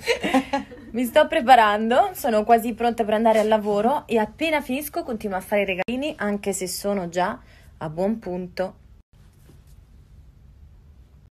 Mi sto preparando, sono quasi pronta per andare al lavoro e appena finisco continuo a fare i regalini anche se sono già a buon punto.